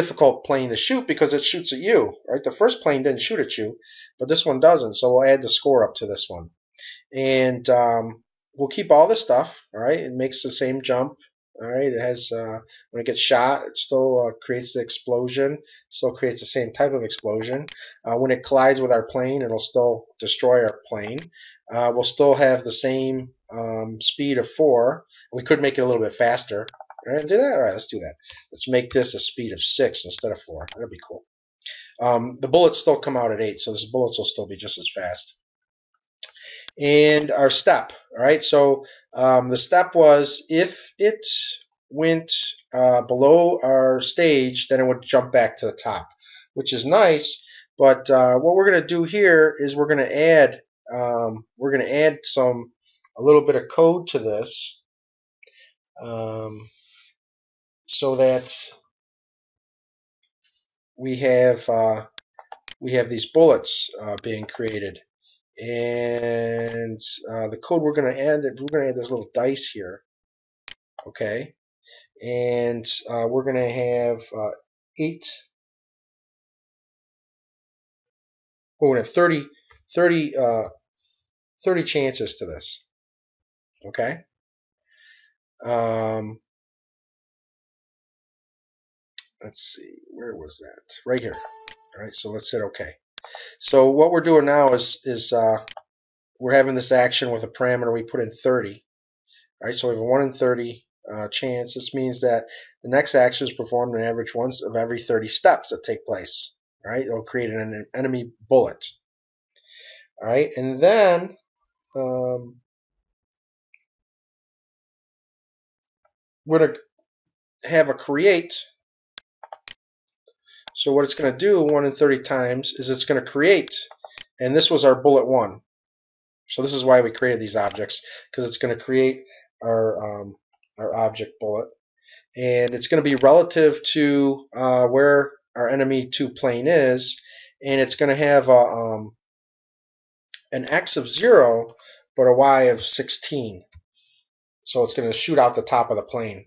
difficult plane to shoot because it shoots at you. Right, the first plane didn't shoot at you, but this one doesn't. So we'll add the score up to this one, and um, we'll keep all this stuff. All right, it makes the same jump all right, it has uh, when it gets shot, it still uh, creates the explosion. Still creates the same type of explosion. Uh, when it collides with our plane, it'll still destroy our plane. Uh, we'll still have the same um, speed of four. We could make it a little bit faster. Right, do that. All right, let's do that. Let's make this a speed of six instead of four. That'll be cool. Um, the bullets still come out at eight, so the bullets will still be just as fast. And our step. All right, so um, the step was if it went uh, below our stage, then it would jump back to the top, which is nice. But uh, what we're going to do here is we're going to add um, we're going to add some a little bit of code to this um, so that we have uh, we have these bullets uh, being created and uh, the code we're going to add, we're going to add this little dice here, okay, and uh, we're going to have uh, eight, we're going to have 30, 30, uh, 30 chances to this, okay. Um, let's see, where was that? Right here. All right, so let's hit OK. So what we're doing now is is uh, we're having this action with a parameter we put in 30. All right, so we have a 1 in 30 uh, chance. This means that the next action is performed an average once of every 30 steps that take place. All right, it'll create an enemy bullet. All right, and then um, we're going to have a create so what it's going to do 1 in 30 times is it's going to create, and this was our bullet 1. So this is why we created these objects, because it's going to create our, um, our object bullet. And it's going to be relative to uh, where our enemy 2 plane is, and it's going to have a, um, an x of 0, but a y of 16. So it's going to shoot out the top of the plane.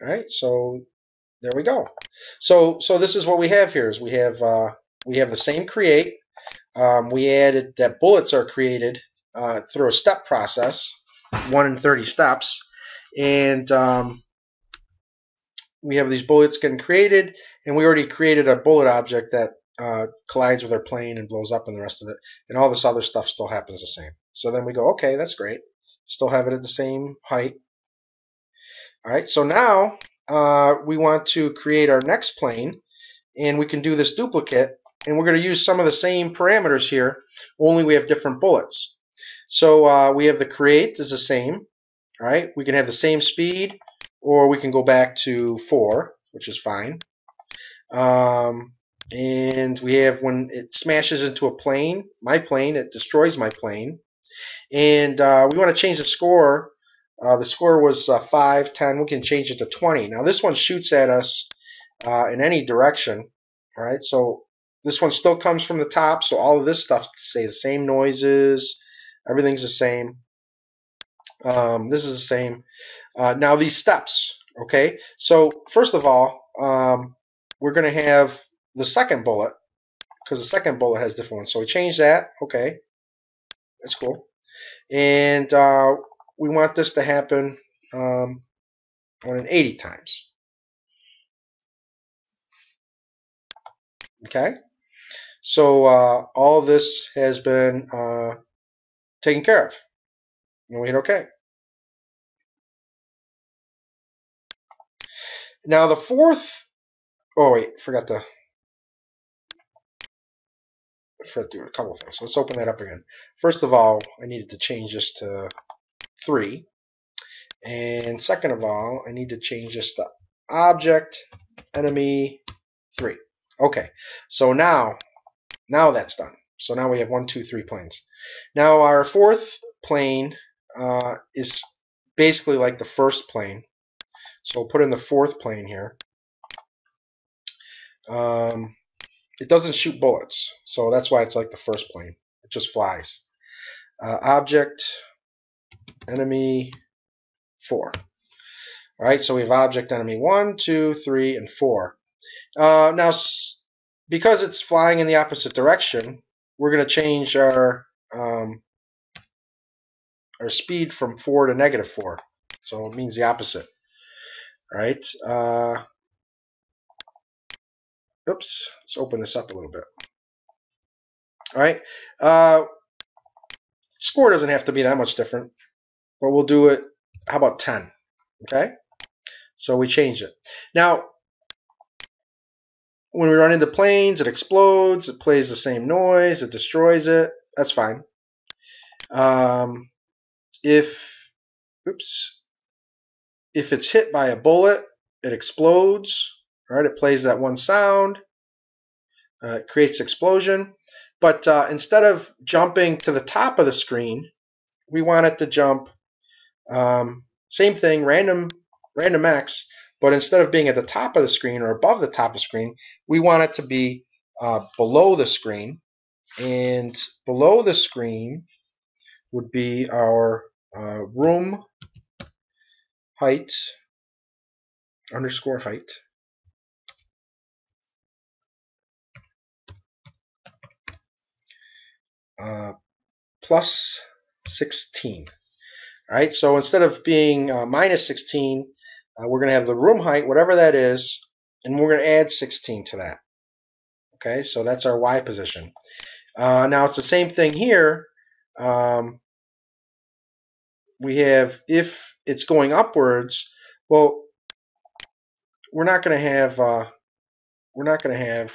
All right, so there we go. So so this is what we have here is we have uh, we have the same create. Um, we added that bullets are created uh, through a step process, one in 30 steps, and um, we have these bullets getting created, and we already created a bullet object that uh, collides with our plane and blows up and the rest of it, and all this other stuff still happens the same. So then we go, okay, that's great. Still have it at the same height. All right, so now uh, we want to create our next plane, and we can do this duplicate, and we're going to use some of the same parameters here, only we have different bullets. So uh, we have the create is the same, right? We can have the same speed, or we can go back to 4, which is fine. Um, and we have when it smashes into a plane, my plane, it destroys my plane. And uh, we want to change the score. Uh, the score was uh, 5, 10. We can change it to 20. Now this one shoots at us uh, in any direction. All right, so this one still comes from the top, so all of this stuff stays the same noises, everything's the same. Um, this is the same. Uh, now these steps, okay? So first of all, um, we're going to have the second bullet because the second bullet has different ones. So we change that. Okay, that's cool. And uh, we want this to happen um, on an 80 times. Okay, so uh, all this has been uh, taken care of. And we hit OK. Now the fourth, oh wait, forgot to for through a couple things. Let's open that up again. First of all, I needed to change this to 3. And second of all, I need to change this to object enemy 3. Okay, so now, now that's done. So now we have one, two, three planes. Now our fourth plane uh, is basically like the first plane. So we'll put in the fourth plane here. Um, it doesn't shoot bullets, so that's why it's like the first plane. It just flies. Uh, object, enemy, 4. All right, so we have object enemy one, two, three, and 4. Uh, now, because it's flying in the opposite direction, we're going to change our um, our speed from 4 to negative 4. So it means the opposite. All right. Uh, Oops, let's open this up a little bit. All right, uh, score doesn't have to be that much different, but we'll do it, how about 10, okay? So we change it. Now, when we run into planes, it explodes, it plays the same noise, it destroys it, that's fine. Um, if, oops, if it's hit by a bullet, it explodes, right, it plays that one sound, uh, it creates explosion. But uh, instead of jumping to the top of the screen, we want it to jump. Um, same thing, random random X, but instead of being at the top of the screen or above the top of the screen, we want it to be uh, below the screen. And below the screen would be our uh, room height underscore height. Uh, plus 16. All right, so instead of being uh, minus 16, uh, we're going to have the room height, whatever that is, and we're going to add 16 to that. Okay, so that's our y position. Uh, now it's the same thing here. Um, we have if it's going upwards, well, we're not going to have, uh, we're not going to have,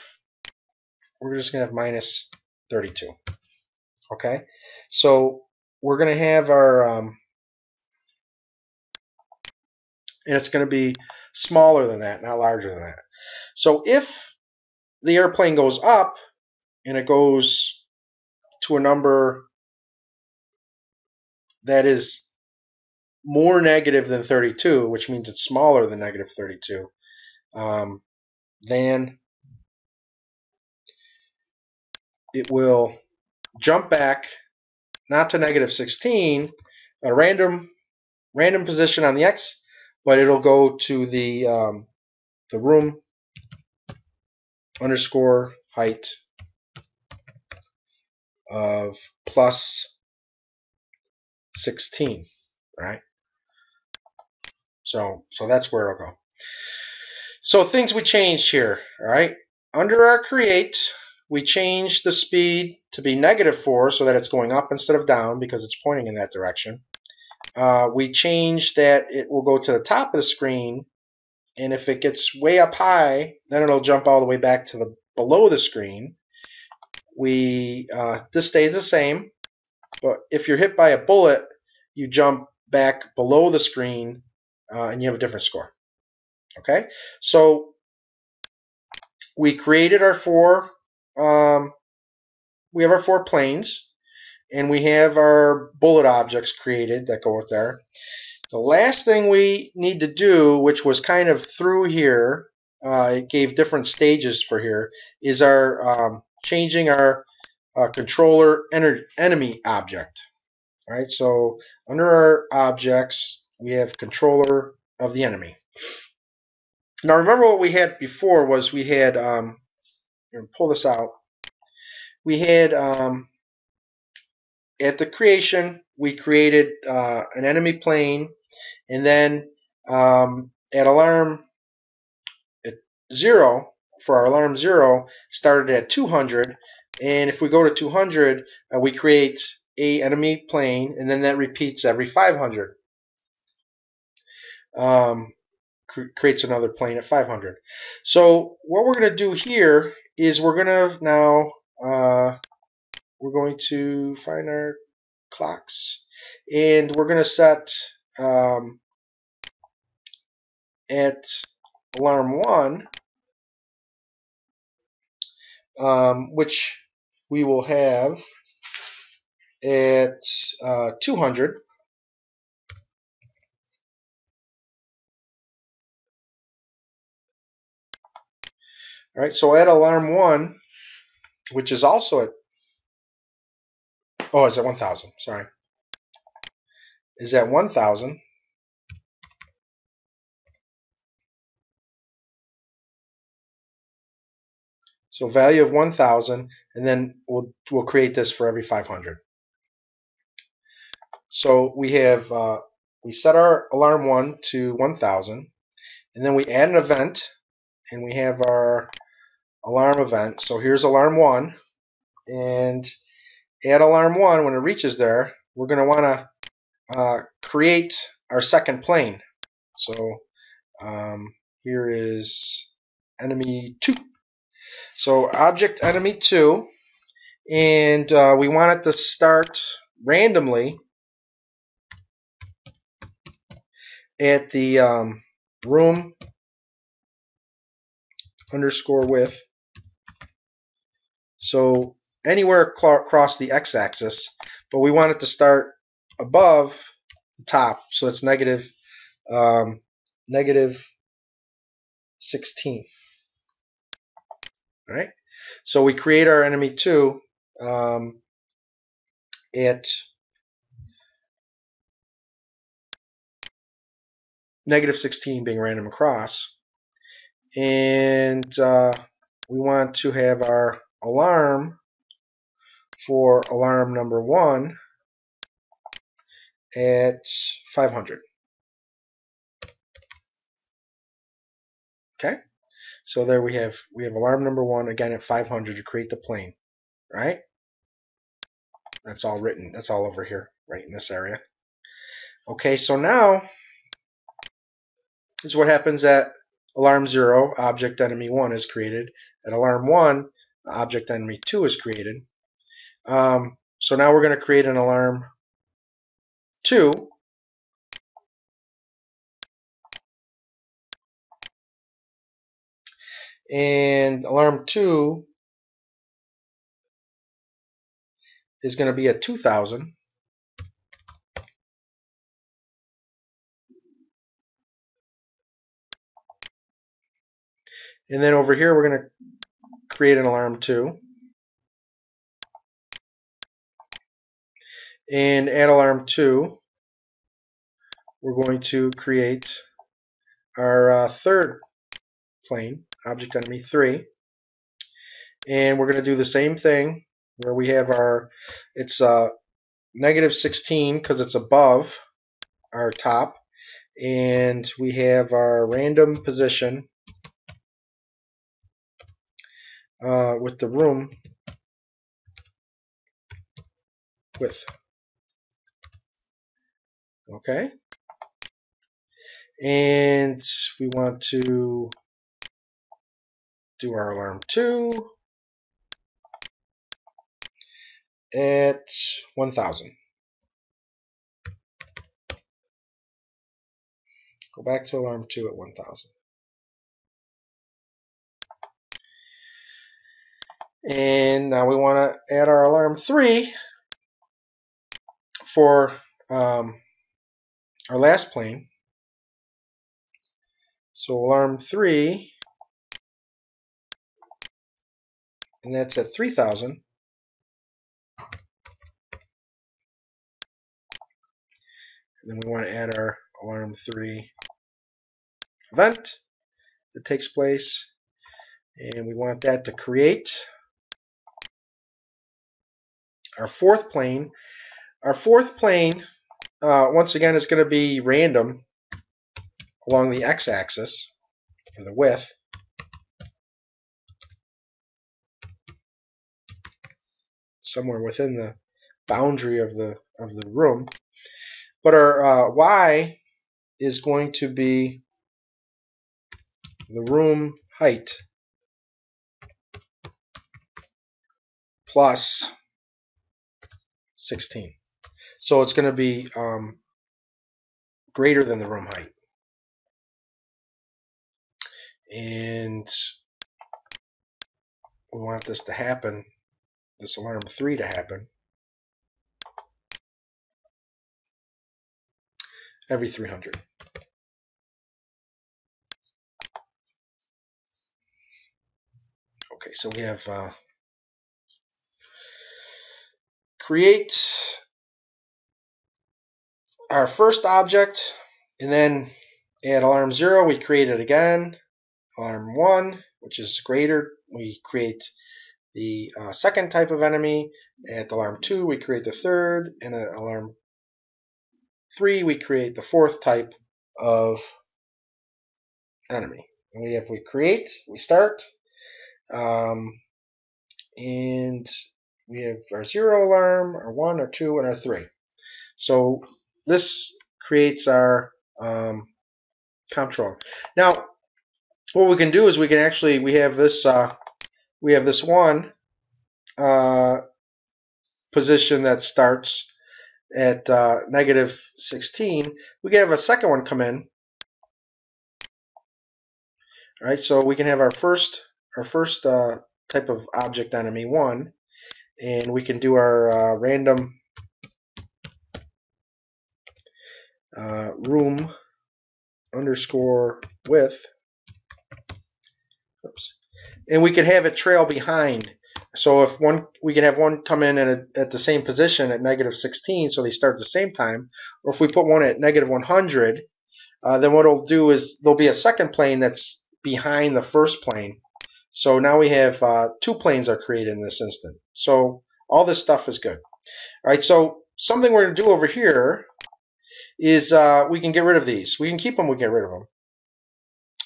we're just going to have minus 32. Okay, so we're going to have our, um, and it's going to be smaller than that, not larger than that. So if the airplane goes up and it goes to a number that is more negative than 32, which means it's smaller than negative 32, um, then it will jump back, not to negative 16, a random random position on the x, but it'll go to the um, the room underscore height of plus 16, right? So, so that's where it'll go. So things we changed here, all right? Under our create, we changed the speed to be negative 4 so that it's going up instead of down because it's pointing in that direction. Uh, we change that it will go to the top of the screen and if it gets way up high, then it'll jump all the way back to the below the screen. We uh, this stays the same, but if you're hit by a bullet, you jump back below the screen uh, and you have a different score. Okay, so we created our four. Um, we have our four planes, and we have our bullet objects created that go with there. The last thing we need to do, which was kind of through here, uh, it gave different stages for here, is our um, changing our uh, controller enemy object. All right, so under our objects, we have controller of the enemy. Now remember what we had before was we had, um, pull this out, we had um, at the creation, we created uh, an enemy plane and then um, at alarm at zero, for our alarm zero, started at 200. And if we go to 200, uh, we create a enemy plane, and then that repeats every 500. Um, cr creates another plane at 500. So what we're going to do here is we're going to now uh, we're going to find our clocks, and we're going to set um, at alarm 1, um, which we will have at uh, 200. All right, so at alarm 1, which is also at, oh, is that 1,000, sorry is that 1,000. So value of 1,000, and then we'll, we'll create this for every 500. So we have, uh, we set our alarm 1 to 1,000, and then we add an event, and we have our alarm event. So here's alarm 1, and at alarm 1, when it reaches there, we're going to want to uh, create our second plane. So um, here is enemy 2. So object enemy 2, and uh, we want it to start randomly at the um, room underscore width. So anywhere across the x-axis, but we want it to start above the top, so it's negative, um, negative 16. Right? So we create our enemy 2 um, at negative 16 being random across. And uh, we want to have our alarm for alarm number 1 at 500. Okay, so there we have we have alarm number one again at 500 to create the plane, right? That's all written. That's all over here, right in this area. Okay, so now this is what happens at alarm 0, object enemy 1 is created. At alarm 1, object enemy 2 is created. Um, so now we're going to create an alarm. 2 and alarm 2 is going to be at 2000 and then over here we're going to create an alarm 2 and at alarm 2 we're going to create our uh, third plane, object enemy 3. And we're going to do the same thing where we have our, it's uh, negative 16 because it's above our top. And we have our random position uh, with the room width. Okay. And we want to do our alarm 2 at 1000. Go back to alarm 2 at 1000. And now we want to add our alarm 3 for um, our last plane. So alarm 3, and that's at 3000. And then we want to add our alarm 3 event that takes place. And we want that to create our fourth plane. Our fourth plane, uh, once again, it's going to be random along the x-axis, or the width. Somewhere within the boundary of the of the room. But our uh, y is going to be the room height plus 16. So it's going to be um, greater than the room height. And we want this to happen, this alarm 3 to happen, every 300. Okay, so we have uh, create our first object and then at alarm 0 we create it again. Alarm 1 which is greater we create the uh, second type of enemy. At alarm 2 we create the third and at alarm 3 we create the fourth type of enemy. And we have we create we start um, and we have our zero alarm, our one, our two, and our three. So this creates our um, control. Now, what we can do is we can actually we have this uh, we have this one uh, position that starts at uh, negative 16. We can have a second one come in. All right, so we can have our first our first uh, type of object enemy one and we can do our uh, random uh, room underscore width. Oops. And we can have it trail behind. So if one we can have one come in at, a, at the same position at negative 16 so they start at the same time. Or if we put one at negative 100 uh, then what it'll do is there'll be a second plane that's behind the first plane. So now we have uh, two planes are created in this instant. So all this stuff is good. All right, so something we're going to do over here is uh, we can get rid of these. We can keep them, we can get rid of them.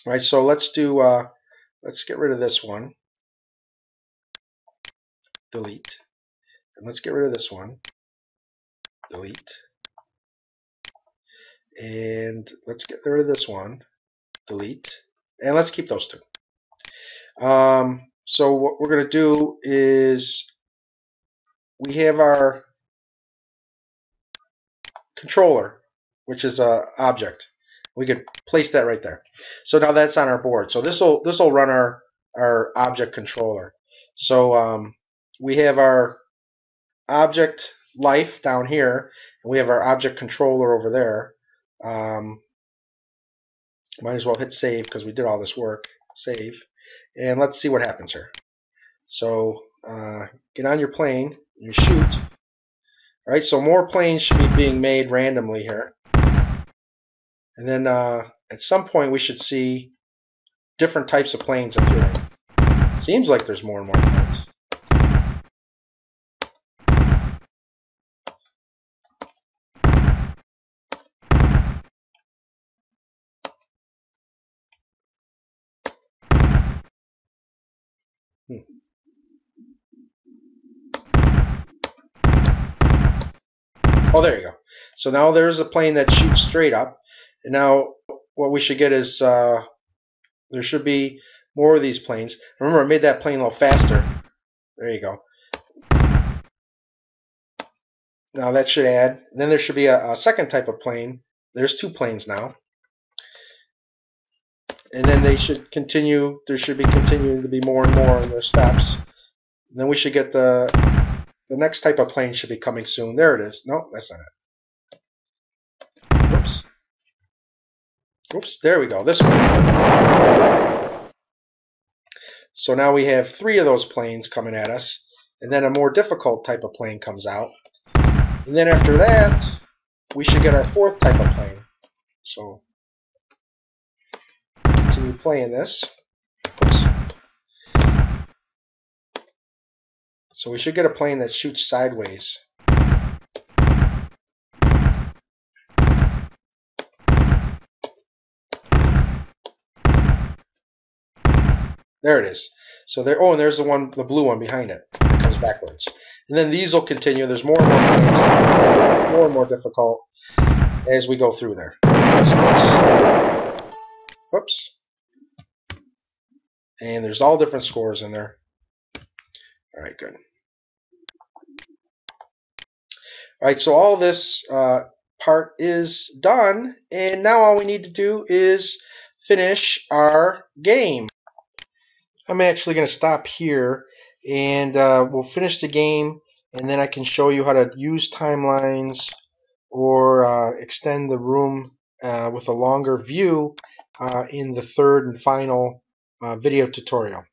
All right, so let's do, uh, let's get rid of this one. Delete. And let's get rid of this one. Delete. And let's get rid of this one. Delete. And let's keep those two. Um, so what we're going to do is we have our controller, which is a object. We could place that right there. So now that's on our board. So this will this will run our our object controller. So um, we have our object life down here, and we have our object controller over there. Um, might as well hit save because we did all this work. Save. And let's see what happens here. So uh, get on your plane, you shoot. All right, so more planes should be being made randomly here. And then uh, at some point we should see different types of planes appearing. Seems like there's more and more planes. Hmm. Oh, there you go. So now there's a plane that shoots straight up. Now what we should get is uh, there should be more of these planes. Remember, I made that plane a little faster. There you go. Now that should add. Then there should be a, a second type of plane. There's two planes now. And then they should continue. There should be continuing to be more and more in their steps. Then we should get the the next type of plane should be coming soon. There it is. No, that's not it. Oops. Oops, there we go. This one. So now we have three of those planes coming at us. And then a more difficult type of plane comes out. And then after that, we should get our fourth type of plane. So continue playing this. Oops. So we should get a plane that shoots sideways. There it is. So there. Oh, and there's the one, the blue one behind it. It comes backwards. And then these will continue. There's more and more planes, more and more difficult as we go through there. So Oops. And there's all different scores in there. All right, good. All right, so all this uh, part is done, and now all we need to do is finish our game. I'm actually going to stop here, and uh, we'll finish the game, and then I can show you how to use timelines or uh, extend the room uh, with a longer view uh, in the third and final uh, video tutorial.